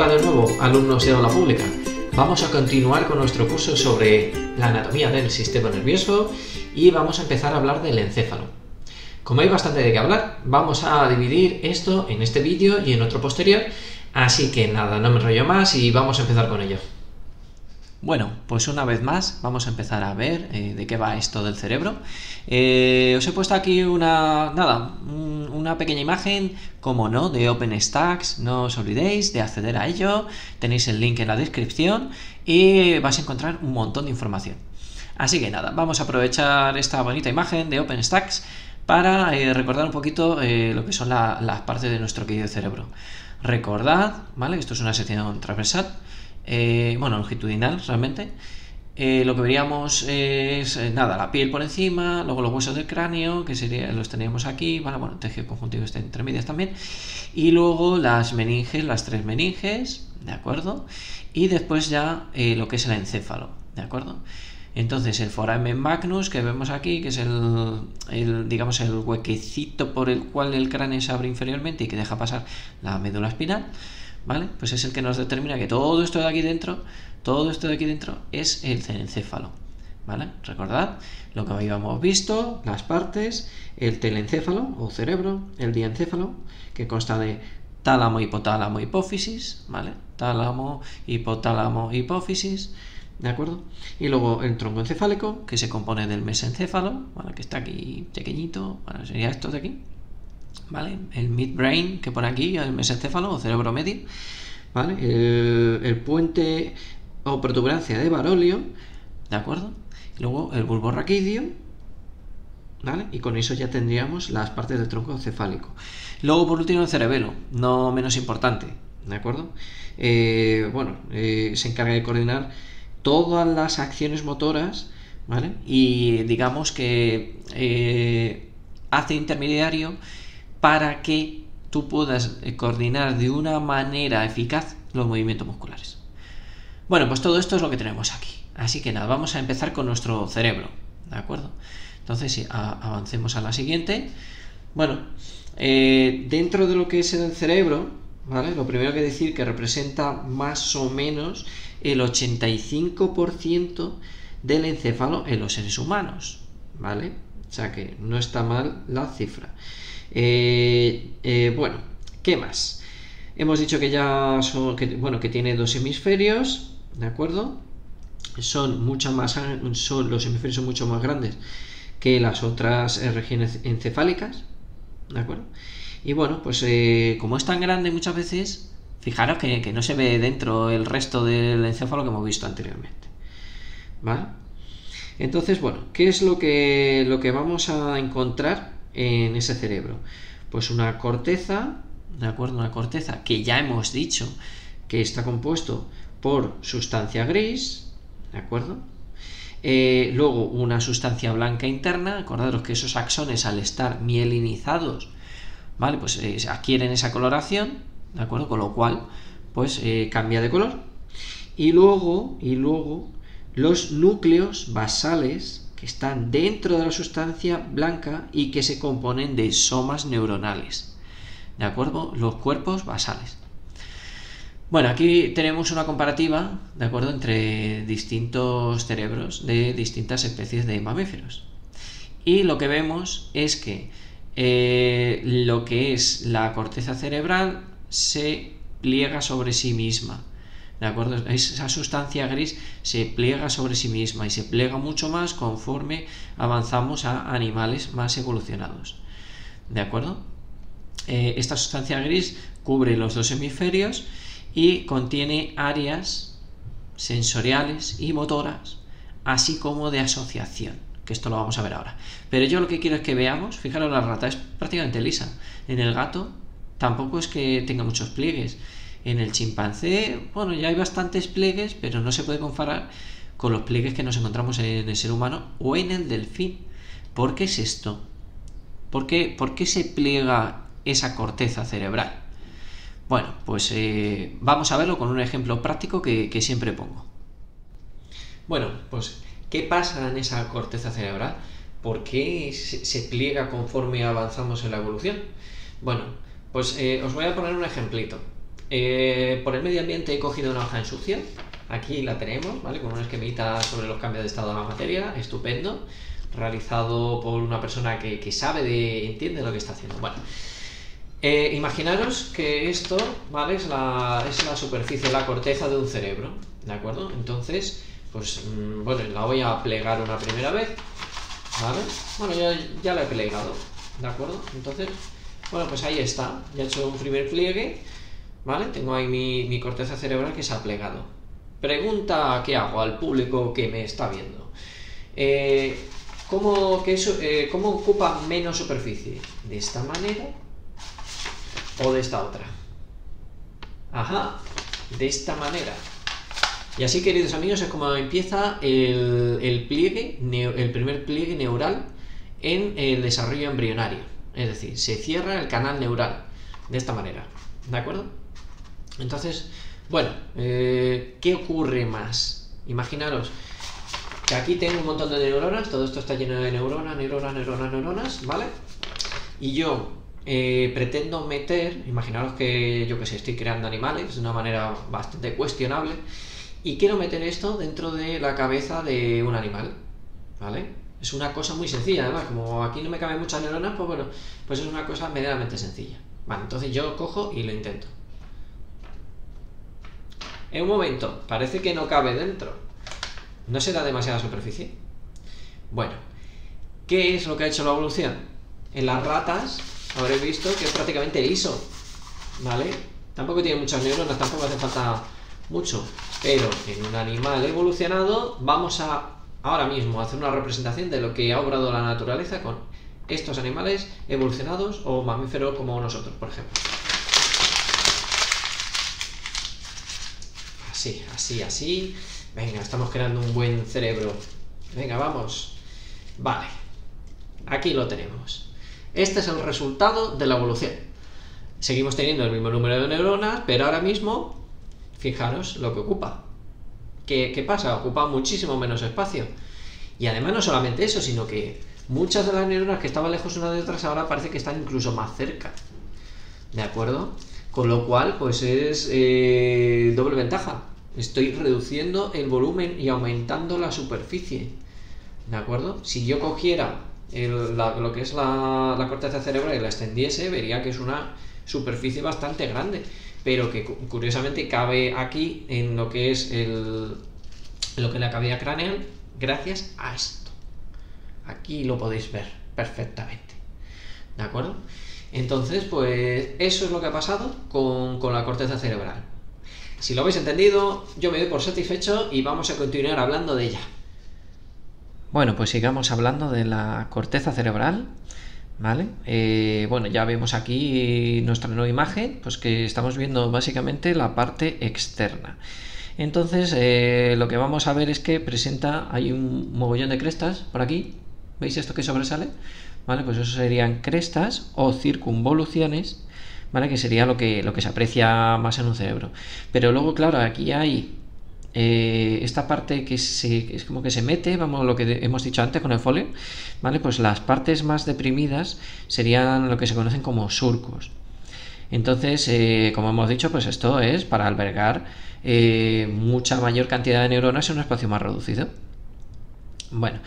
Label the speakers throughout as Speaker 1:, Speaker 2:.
Speaker 1: Hola de nuevo, alumnos de Aula Pública. Vamos a continuar con nuestro curso sobre la anatomía del sistema nervioso y vamos a empezar a hablar del encéfalo. Como hay bastante de qué hablar, vamos a dividir esto en este vídeo y en otro posterior, así que nada, no me enrollo más y vamos a empezar con ello. Bueno, pues una vez más vamos a empezar a ver eh, de qué va esto del cerebro. Eh, os he puesto aquí una, nada, una pequeña imagen, como no, de OpenStax. No os olvidéis de acceder a ello. Tenéis el link en la descripción y vais a encontrar un montón de información. Así que nada, vamos a aprovechar esta bonita imagen de OpenStax para eh, recordar un poquito lo que son las partes de nuestro querido cerebro. Recordad, ¿vale? Esto es una sección transversal eh, bueno, longitudinal realmente. Eh, lo que veríamos es, eh, nada, la piel por encima, luego los huesos del cráneo, que sería, los teníamos aquí, ¿vale? bueno, tejido conjuntivo este entre medias también, y luego las meninges, las tres meninges, ¿de acuerdo? Y después ya lo que es el encéfalo, ¿de acuerdo? Entonces el foramen magnus que vemos aquí, que es el, el, digamos, el huequecito por el cual el cráneo se abre inferiormente y que deja pasar la médula espinal, ¿vale? Pues es el que nos determina que todo esto de aquí dentro, todo esto de aquí dentro es el telencéfalo, ¿vale? Recordad lo que habíamos visto, las partes, el telencéfalo o cerebro, el diencéfalo, que consta de tálamo, hipotálamo, hipófisis, ¿vale? Tálamo, hipotálamo, hipófisis, ¿de acuerdo? Y luego el tronco encefálico, que se compone del mesencéfalo, ¿vale? Que está aquí pequeñito, bueno, sería esto de aquí, ¿vale? El midbrain, que por aquí, el mesencéfalo o cerebro medio, ¿vale? El, puente o protuberancia de Barolio, ¿de acuerdo? Y luego el bulbo raquídeo, ¿vale? Y con eso ya tendríamos las partes del tronco cefálico. Luego, por último, el cerebelo, no menos importante, ¿de acuerdo? Eh, bueno, eh, se encarga de coordinar todas las acciones motoras, ¿vale? Y digamos que eh, hace intermediario para que tú puedas eh, coordinar de una manera eficaz los movimientos musculares. Bueno, pues todo esto es lo que tenemos aquí. Así que nada, vamos a empezar con nuestro cerebro, ¿de acuerdo? Entonces, si avancemos a la siguiente. Bueno, eh, dentro de lo que es el cerebro, ¿vale? Lo primero que decir que representa más o menos el 85% del encéfalo en los seres humanos, ¿vale? O sea que no está mal la cifra. Eh, eh, bueno, ¿qué más? Hemos dicho que ya son, que, bueno, que tiene dos hemisferios, ¿de acuerdo? Son mucho más, son, los hemisferios son mucho más grandes que las otras eh, regiones encefálicas, ¿de acuerdo? Y bueno, pues como es tan grande muchas veces, fijaros que, que, no se ve dentro el resto del encéfalo que hemos visto anteriormente, ¿vale? Entonces, bueno, ¿qué es lo que, lo que vamos a encontrar en ese cerebro? Pues una corteza, ¿de acuerdo? Una corteza que ya hemos dicho que está compuesto por sustancia gris, ¿de acuerdo? Eh, luego una sustancia blanca interna, acordaros que esos axones al estar mielinizados, ¿vale? Pues eh, adquieren esa coloración, ¿de acuerdo? Con lo cual, pues eh, cambia de color. Y luego, y luego, los núcleos basales que están dentro de la sustancia blanca y que se componen de somas neuronales. ¿De acuerdo? Los cuerpos basales. Bueno, aquí tenemos una comparativa, ¿de acuerdo?, entre distintos cerebros de distintas especies de mamíferos. Y lo que vemos es que eh, lo que es la corteza cerebral se pliega sobre sí misma. ¿De acuerdo? Esa sustancia gris se pliega sobre sí misma y se pliega mucho más conforme avanzamos a animales más evolucionados. ¿De acuerdo? Eh, esta sustancia gris cubre los dos hemisferios y contiene áreas sensoriales y motoras, así como de asociación, que esto lo vamos a ver ahora. Pero yo lo que quiero es que veamos, fijaros, la rata es prácticamente lisa. En el gato tampoco es que tenga muchos pliegues en el chimpancé, bueno, ya hay bastantes pliegues, pero no se puede comparar con los pliegues que nos encontramos en el ser humano o en el delfín. ¿Por qué es esto? ¿Por qué, por qué se pliega esa corteza cerebral? Bueno, pues eh, vamos a verlo con un ejemplo práctico que, siempre pongo. Bueno, pues, ¿qué pasa en esa corteza cerebral? ¿Por qué se, pliega conforme avanzamos en la evolución? Bueno, pues eh, os voy a poner un ejemplito. Eh, por el medio ambiente he cogido una hoja en sucia. Aquí la tenemos, ¿vale? Con una esquemita sobre los cambios de estado de la materia, estupendo. Realizado por una persona que, sabe de. entiende lo que está haciendo. Bueno. Eh, imaginaros que esto, ¿vale? Es la, es la superficie, la corteza de un cerebro, ¿de acuerdo? Entonces, pues, mm, bueno, la voy a plegar una primera vez, ¿vale? Bueno, ya, ya la he plegado, ¿de acuerdo? Entonces, bueno, pues ahí está, ya he hecho un primer pliegue, ¿vale? Tengo ahí mi, corteza cerebral que se ha plegado. Pregunta que hago al público que me está viendo. Eh, ¿cómo, eh, ¿Cómo ocupa menos superficie? ¿De esta manera o de esta otra? Ajá, de esta manera. Y así, queridos amigos, es como empieza el pliegue, el primer pliegue neural en el desarrollo embrionario. Es decir, se cierra el canal neural de esta manera. ¿De acuerdo? Entonces, bueno, eh, ¿qué ocurre más? Imaginaros que aquí tengo un montón de neuronas, todo esto está lleno de neuronas, neuronas, neuronas, neuronas, ¿vale? Y yo eh, pretendo meter, imaginaros que yo que sé, estoy creando animales de una manera bastante cuestionable y quiero meter esto dentro de la cabeza de un animal, ¿vale? Es una cosa muy sencilla, además, como aquí no me caben muchas neuronas, pues bueno, pues es una cosa medianamente sencilla. Vale, entonces yo cojo y lo intento. En un momento, parece que no cabe dentro. ¿No será demasiada superficie? Bueno, ¿qué es lo que ha hecho la evolución? En las ratas habréis visto que es prácticamente liso, ¿vale? Tampoco tiene muchas neuronas, tampoco hace falta mucho. Pero en un animal evolucionado vamos a ahora mismo hacer una representación de lo que ha obrado la naturaleza con estos animales evolucionados o mamíferos como nosotros, por ejemplo. Así, así, así. Venga, estamos creando un buen cerebro. Venga, vamos. Vale. Aquí lo tenemos. Este es el resultado de la evolución. Seguimos teniendo el mismo número de neuronas, pero ahora mismo, fijaros lo que ocupa. ¿Qué, pasa? Ocupa muchísimo menos espacio. Y además no solamente eso, sino que muchas de las neuronas que estaban lejos unas de otras ahora parece que están incluso más cerca. ¿De acuerdo? Con lo cual, pues es eh, doble ventaja. Estoy reduciendo el volumen y aumentando la superficie. ¿De acuerdo? Si yo cogiera lo que es la, la corteza cerebral y la extendiese, vería que es una superficie bastante grande pero que curiosamente cabe aquí en lo que es el, lo que es la cavidad craneal gracias a esto. Aquí lo podéis ver perfectamente. ¿De acuerdo? Entonces, pues eso es lo que ha pasado con, con la corteza cerebral. Si lo habéis entendido, yo me doy por satisfecho y vamos a continuar hablando de ella. Bueno, pues sigamos hablando de la corteza cerebral ¿Vale? Eh, bueno, ya vemos aquí nuestra nueva imagen, pues que estamos viendo básicamente la parte externa. Entonces, eh, lo que vamos a ver es que presenta, hay un mogollón de crestas por aquí, ¿veis esto que sobresale? ¿Vale? Pues eso serían crestas o circunvoluciones, ¿vale? Que sería lo que, lo que se aprecia más en un cerebro. Pero luego, claro, aquí hay eh, esta parte que se, es como que se mete, vamos, lo que hemos dicho antes con el folio, ¿vale? Pues las partes más deprimidas serían lo que se conocen como surcos. Entonces, eh, como hemos dicho, pues esto es para albergar eh, mucha mayor cantidad de neuronas en un espacio más reducido. Bueno,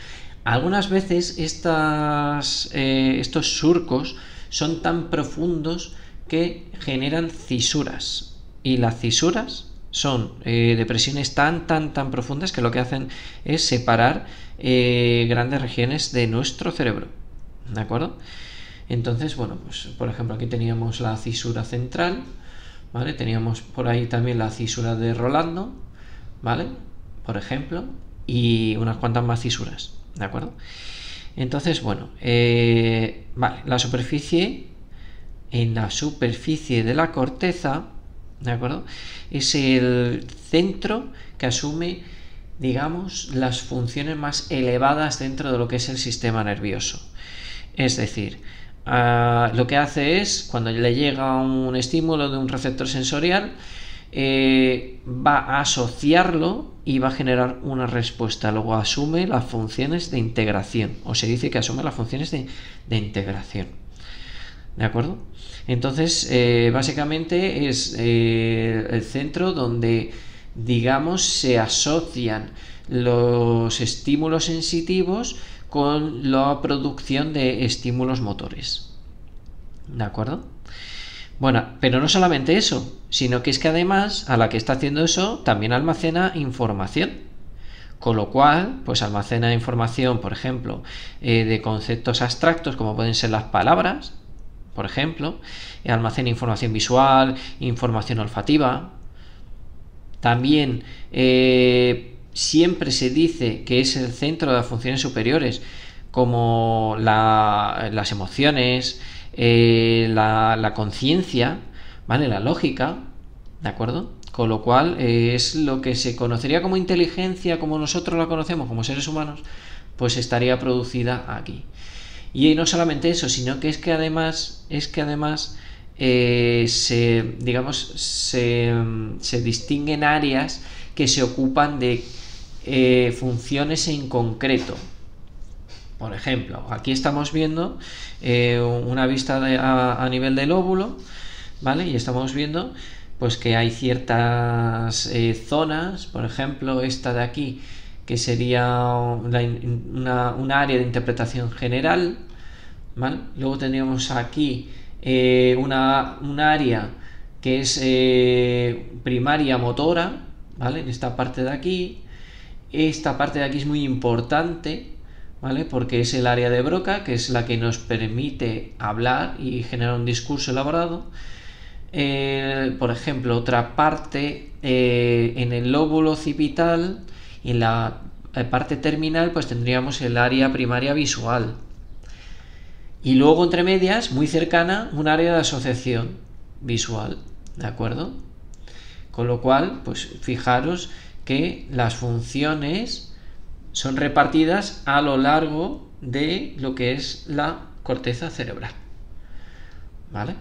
Speaker 1: algunas veces estas, estos surcos son tan profundos que generan cisuras. Y las cisuras son eh, depresiones tan, tan, tan profundas que lo que hacen es separar eh, grandes regiones de nuestro cerebro. ¿De acuerdo? Entonces, bueno, pues por ejemplo aquí teníamos la cisura central, ¿vale? Teníamos por ahí también la cisura de Rolando, ¿vale? Por ejemplo, y unas cuantas más cisuras, ¿de acuerdo? Entonces, bueno, eh, vale, la superficie, en la superficie de la corteza, ¿de acuerdo? Es el centro que asume, digamos, las funciones más elevadas dentro de lo que es el sistema nervioso. Es decir, ah, lo que hace es, cuando le llega un estímulo de un receptor sensorial, eh, va a asociarlo y va a generar una respuesta. Luego asume las funciones de integración, o se dice que asume las funciones de integración. ¿De acuerdo? Entonces, eh, básicamente es eh, el centro donde, digamos, se asocian los estímulos sensitivos con la producción de estímulos motores. ¿De acuerdo? Bueno, pero no solamente eso, sino que es que además a la que está haciendo eso también almacena información. Con lo cual, pues almacena información, por ejemplo, eh, de conceptos abstractos como pueden ser las palabras, por ejemplo, almacena información visual, información olfativa. También eh, siempre se dice que es el centro de las funciones superiores, como las emociones, eh, la, conciencia, ¿vale? La lógica, ¿de acuerdo? Con lo cual eh, es lo que se conocería como inteligencia, como nosotros la conocemos como seres humanos, pues estaría producida aquí. Y no solamente eso, sino que es que además, es que además eh, se, digamos, se, distinguen áreas que se ocupan de funciones en concreto. Por ejemplo, aquí estamos viendo eh, una vista a, nivel del óvulo, ¿vale? Y estamos viendo pues que hay ciertas zonas, por ejemplo, esta de aquí, que sería una, área de interpretación general, ¿vale? Luego tendríamos aquí eh, una, un área que es eh, primaria motora, ¿vale? En esta parte de aquí. Esta parte de aquí es muy importante, ¿vale? Porque es el área de Broca, que es la que nos permite hablar y generar un discurso elaborado. Eh, por ejemplo, otra parte en el lóbulo occipital, en la parte terminal, pues tendríamos el área primaria visual, y luego entre medias, muy cercana, un área de asociación visual, ¿de acuerdo? Con lo cual, pues fijaros que las funciones son repartidas a lo largo de lo que es la corteza cerebral. ¿Vale?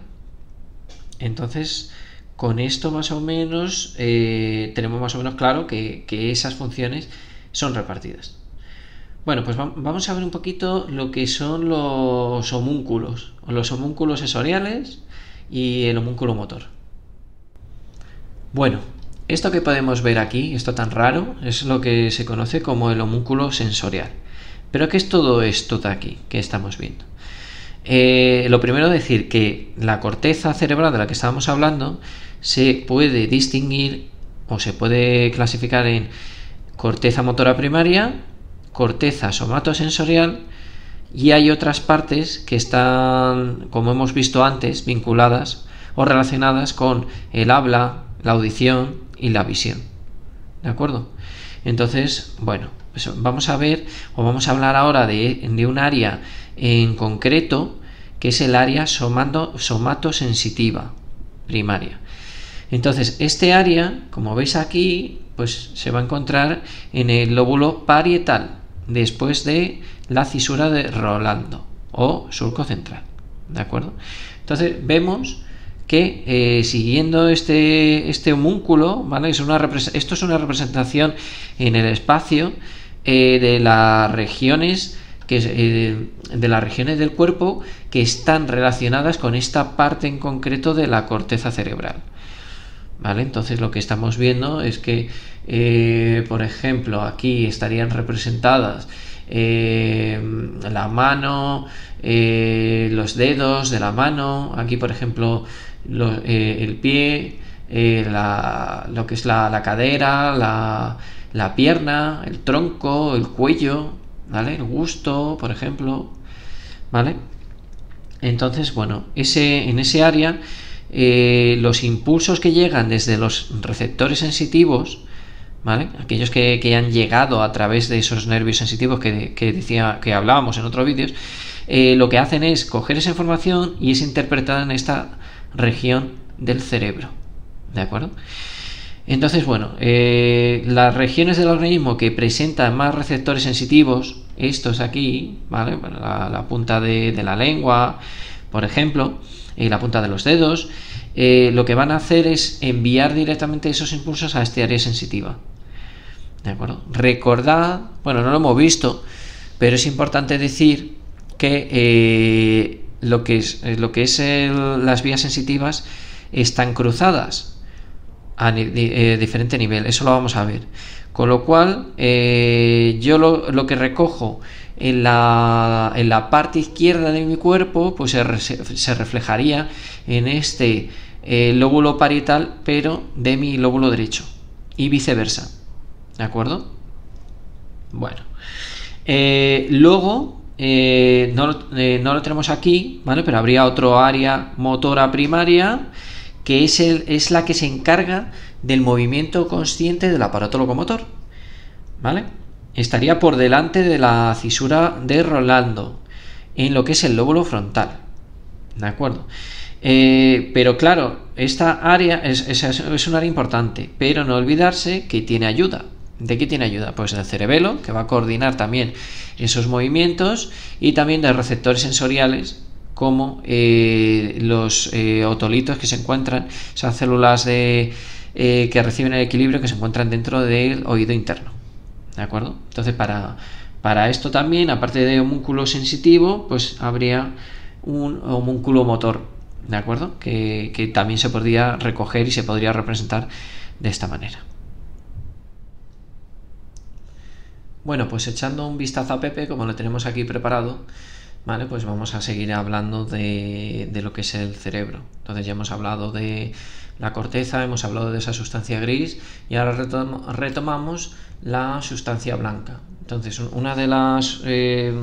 Speaker 1: Entonces, con esto más o menos eh, tenemos más o menos claro que esas funciones son repartidas. Bueno, pues vamos a ver un poquito lo que son los homúnculos, los homúnculos sensoriales y el homúnculo motor. Bueno, esto que podemos ver aquí, esto tan raro, es lo que se conoce como el homúnculo sensorial. Pero ¿qué es todo esto de aquí que estamos viendo? Eh, lo primero decir que la corteza cerebral de la que estábamos hablando se puede distinguir o se puede clasificar en corteza motora primaria, corteza somatosensorial y hay otras partes que están, como hemos visto antes, vinculadas o relacionadas con el habla, la audición y la visión. ¿De acuerdo? Entonces, bueno, pues vamos a ver o vamos a hablar ahora de, un área en concreto que es el área somato, somatosensitiva primaria. Entonces, este área, como veis aquí, pues se va a encontrar en el lóbulo parietal después de la cisura de Rolando o surco central. ¿De acuerdo? Entonces vemos que eh, siguiendo este, este homúnculo, ¿vale? Esto es una representación en el espacio eh, de las regiones que, eh, de las regiones del cuerpo que están relacionadas con esta parte en concreto de la corteza cerebral. ¿Vale? Entonces lo que estamos viendo es que por ejemplo, aquí estarían representadas la mano, los dedos de la mano, aquí por ejemplo el pie, lo que es la, cadera, la, pierna, el tronco, el cuello, ¿vale? El gusto, por ejemplo, ¿vale? Entonces, bueno, ese, en ese área los impulsos que llegan desde los receptores sensitivos Aquellos que, han llegado a través de esos nervios sensitivos que, decía, que hablábamos en otros vídeos, eh, lo que hacen es coger esa información y es interpretada en esta región del cerebro. ¿De acuerdo? Entonces, bueno, eh, las regiones del organismo que presentan más receptores sensitivos, estos aquí, ¿vale? la, punta de, la lengua, por ejemplo, y la punta de los dedos, eh, lo que van a hacer es enviar directamente esos impulsos a este área sensitiva. ¿De acuerdo? Recordad, bueno, no lo hemos visto, pero es importante decir que eh, lo que es, lo que es las vías sensitivas están cruzadas a eh, diferente nivel. Eso lo vamos a ver. Con lo cual, eh, yo lo, que recojo en la, en la, parte izquierda de mi cuerpo, pues se, reflejaría en este eh, lóbulo parietal, pero de mi lóbulo derecho. Y viceversa. ¿De acuerdo? Bueno. luego, no, no, lo tenemos aquí, ¿vale? Pero habría otro área motora primaria que es, el, es la que se encarga del movimiento consciente del aparato locomotor. ¿Vale? Estaría por delante de la cisura de Rolando, en lo que es el lóbulo frontal. ¿De acuerdo? Eh, pero claro, esta área es, es, un área importante, pero no olvidarse que tiene ayuda. ¿De qué tiene ayuda? Pues del cerebelo, que va a coordinar también esos movimientos, y también de receptores sensoriales, como eh, los eh, otolitos que se encuentran, esas células de, eh, que reciben el equilibrio que se encuentran dentro del oído interno. ¿De acuerdo? Entonces, para, para esto también, aparte de homúnculo sensitivo, pues habría un homúnculo motor, ¿de acuerdo? Que, que también se podría recoger y se podría representar de esta manera. Bueno, pues echando un vistazo a Pepe, como lo tenemos aquí preparado, Vale, pues vamos a seguir hablando de, lo que es el cerebro. Entonces ya hemos hablado de la corteza, hemos hablado de esa sustancia gris y ahora retomamos la sustancia blanca. Entonces, una de las, eh,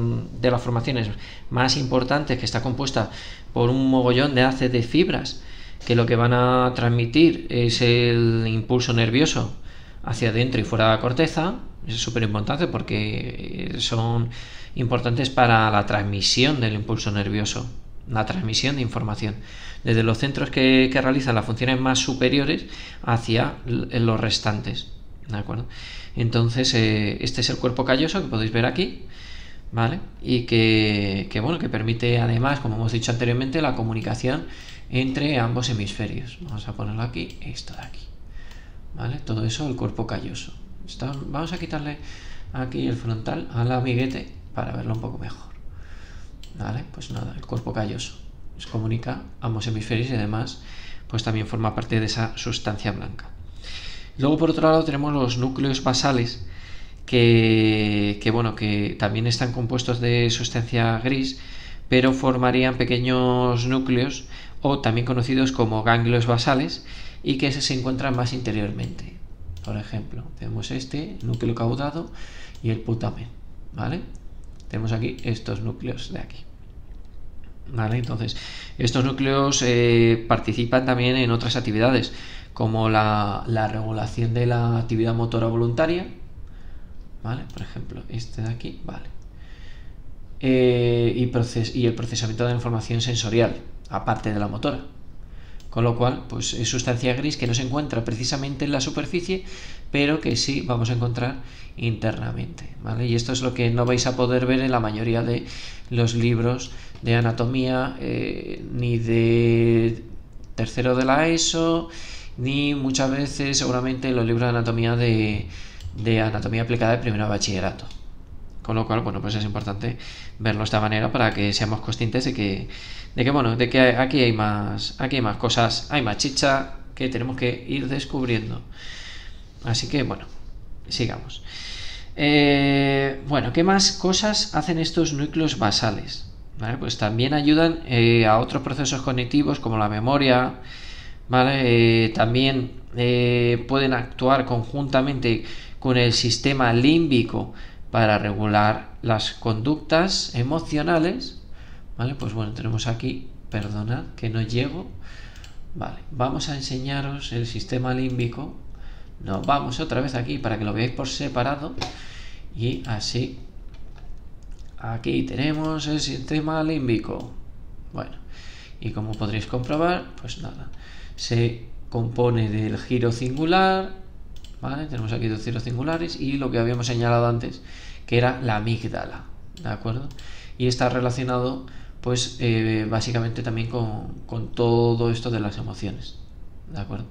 Speaker 1: de las formaciones más importantes que está compuesta por un mogollón de haces de fibras que lo que van a transmitir es el impulso nervioso hacia adentro y fuera de la corteza. Es súper importante porque son importantes para la transmisión del impulso nervioso, la transmisión de información, desde los centros que, realizan las funciones más superiores hacia los restantes. ¿De acuerdo? Entonces, eh, este es el cuerpo calloso que podéis ver aquí, ¿vale? Y que, bueno, que permite además, como hemos dicho anteriormente, la comunicación entre ambos hemisferios. Vamos a ponerlo aquí, esto de aquí. ¿Vale? Todo eso el cuerpo calloso. Vamos a quitarle aquí el frontal al amiguete para verlo un poco mejor. ¿Vale? Pues nada, el cuerpo calloso se comunica ambos hemisferios y además pues también forma parte de esa sustancia blanca. Luego por otro lado tenemos los núcleos basales que, que, bueno, que también están compuestos de sustancia gris, pero formarían pequeños núcleos o también conocidos como ganglios basales y que se encuentran más interiormente. Por ejemplo, tenemos este núcleo caudado y el putamen, ¿vale? tenemos aquí estos núcleos de aquí. ¿Vale? Entonces, estos núcleos eh, participan también en otras actividades, como la, regulación de la actividad motora voluntaria. ¿Vale? Por ejemplo, este de aquí, vale. Eh, y, y el procesamiento de la información sensorial, aparte de la motora. Con lo cual, pues es sustancia gris que no se encuentra precisamente en la superficie, pero que sí vamos a encontrar internamente. ¿vale? Y esto es lo que no vais a poder ver en la mayoría de los libros de anatomía, eh, ni de tercero de la ESO, ni muchas veces seguramente en los libros de anatomía de, de anatomía aplicada de primero bachillerato. Con lo cual, bueno, pues es importante verlo de esta manera para que seamos conscientes de que, de que bueno, de que aquí hay más, aquí hay más cosas, hay más chicha que tenemos que ir descubriendo. Así que bueno, sigamos. Eh, bueno, ¿qué más cosas hacen estos núcleos basales? Pues también ayudan eh, a otros procesos cognitivos como la memoria, ¿vale? Eh, también pueden actuar conjuntamente con el sistema límbico para regular las conductas emocionales. ¿Vale? Pues bueno, tenemos aquí, perdonad que no llego. Vale, vamos a enseñaros el sistema límbico nos vamos otra vez aquí para que lo veáis por separado. Y así. Aquí tenemos el sistema límbico. Bueno, y como podréis comprobar, pues nada. Se compone del giro singular. Tenemos aquí dos giros singulares y lo que habíamos señalado antes, que era la amígdala. ¿De acuerdo? Y está relacionado, pues, eh, básicamente también con, con todo esto de las emociones. ¿De acuerdo?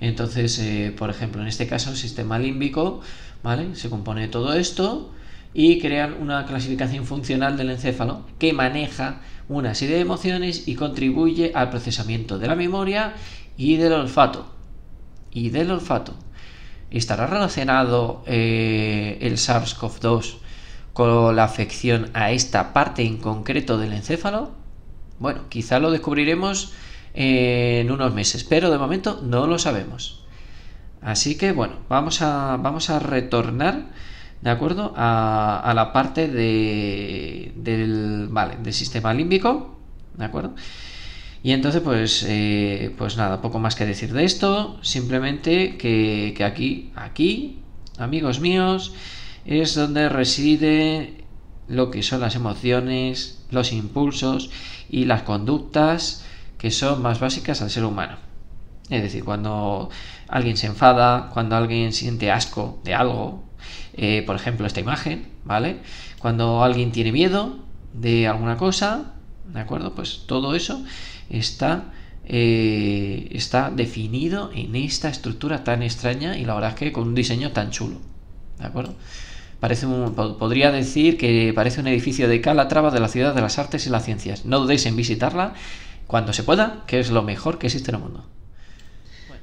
Speaker 1: Entonces, eh, por ejemplo, en este caso el sistema límbico, ¿vale? Se compone de todo esto y crean una clasificación funcional del encéfalo que maneja una serie de emociones y contribuye al procesamiento de la memoria y del olfato. Y del olfato. ¿Estará relacionado eh, el SARS-CoV-2 con la afección a esta parte en concreto del encéfalo? Bueno, quizá lo descubriremos en unos meses, pero de momento no lo sabemos. Así que bueno, vamos a, vamos a retornar, ¿de acuerdo? A, la parte de, del, vale, del sistema límbico, ¿de acuerdo? Y entonces, pues, eh, pues nada, poco más que decir de esto, simplemente que, que aquí, aquí, amigos míos, es donde reside lo que son las emociones, los impulsos y las conductas que son más básicas al ser humano. Es decir, cuando alguien se enfada, cuando alguien siente asco de algo, eh, por ejemplo, esta imagen, ¿vale? Cuando alguien tiene miedo de alguna cosa, ¿de acuerdo? Pues todo eso está, eh, está definido en esta estructura tan extraña y la verdad es que con un diseño tan chulo, ¿de acuerdo? Parece podría decir que parece un edificio de Calatrava de la ciudad de las artes y las ciencias. No dudéis en visitarla cuando se pueda, que es lo mejor que existe en el mundo.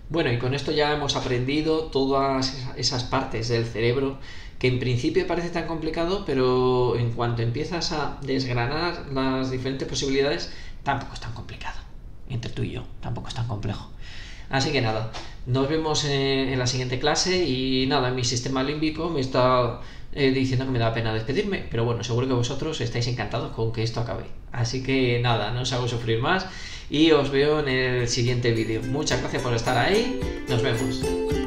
Speaker 1: Bueno, y con esto ya hemos aprendido todas esas partes del cerebro que en principio parece tan complicado, pero en cuanto empiezas a desgranar las diferentes posibilidades, tampoco es tan complicado. Entre tú y yo, tampoco es tan complejo. Así que nada, nos vemos en, la siguiente clase y nada, mi sistema límbico me está eh, diciendo que me da pena despedirme, pero bueno, seguro que vosotros estáis encantados con que esto acabe. Así que nada, no os hago sufrir más y os veo en el siguiente vídeo. Muchas gracias por estar ahí, nos vemos.